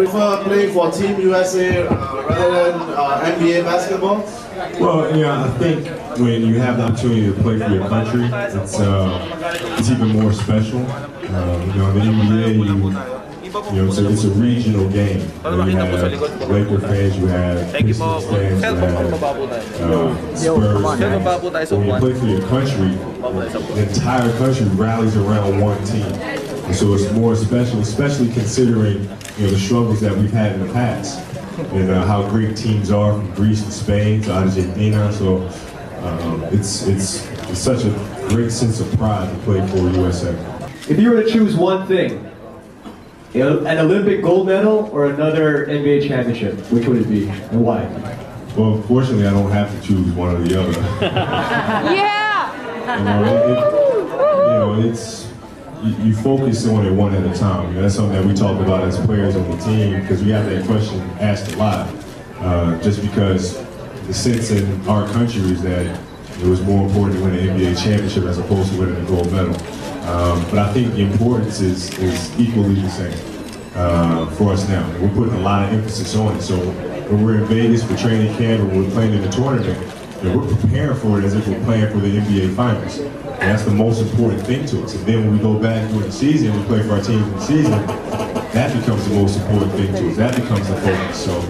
prefer playing for Team USA uh, rather than uh, NBA basketball? Well, yeah, I think when you have the opportunity to play for your country, it's uh, it's even more special. Um, you know, the NBA, you, you know, it's a, it's a regional game. You, have Laker fans, you have Pistons fans, you have uh, Spurs fans. When you play for your country, the entire country rallies around one team. And so it's more special, especially considering you know the struggles that we've had in the past and uh, how great teams are from Greece to Spain to Argentina. So um, it's, it's it's such a great sense of pride to play for USA. If you were to choose one thing, an Olympic gold medal or another NBA championship, which would it be and why? Well, fortunately, I don't have to choose one or the other. Yeah! You know, it, it, you know, it's you, you focus on it one at a time. You know, that's something that we talk about as players on the team because we have that question asked a lot. Uh, just because the sense in our country is that it was more important to win an NBA championship as opposed to winning a gold medal. Um, but I think the importance is is equally the same uh, for us now. We're putting a lot of emphasis on it. So when we're in Vegas for training camp and we're playing in the tournament, we're preparing for it as if we're playing for the NBA Finals. And that's the most important thing to us. And then when we go back during the season, we play for our team in the season, that becomes the most important thing to us. That becomes the focus. So